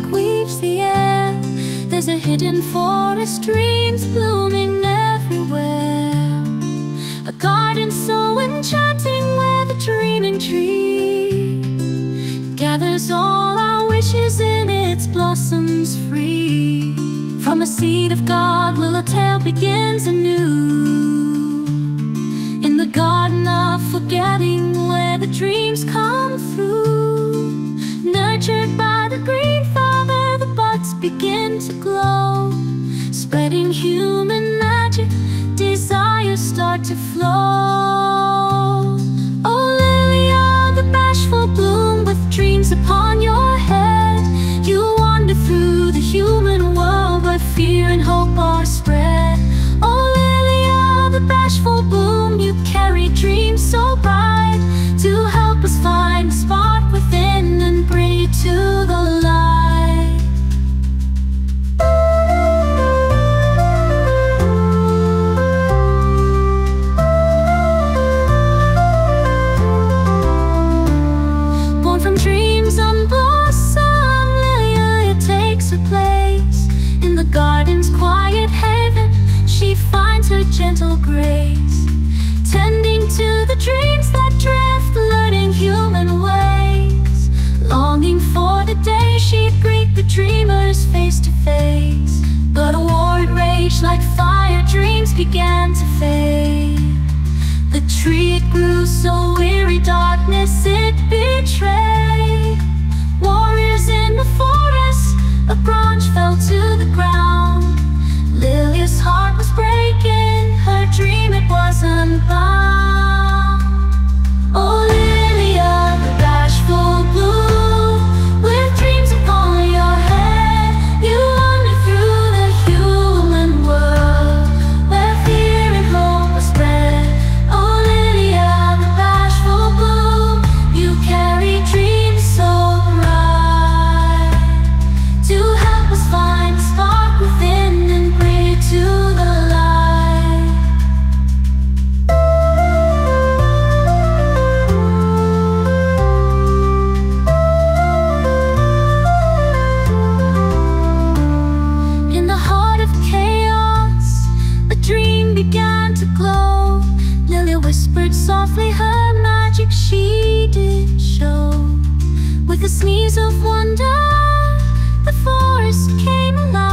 weaves the air. There's a hidden forest, dreams blooming everywhere. A garden so enchanting where the dreaming tree Gathers all our wishes in its blossoms free. From a seed of God will a tale begins anew. In the garden of forgetting where the dreams come through. Nurtured by to flow. Grew so weary, darkness it betrayed. whispered softly her magic she did show. With a sneeze of wonder, the forest came alive.